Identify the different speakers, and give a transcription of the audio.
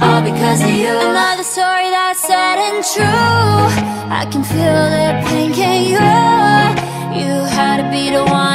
Speaker 1: All because of you. Another story that's sad and true. I can feel the pain, can you? You had to be the one.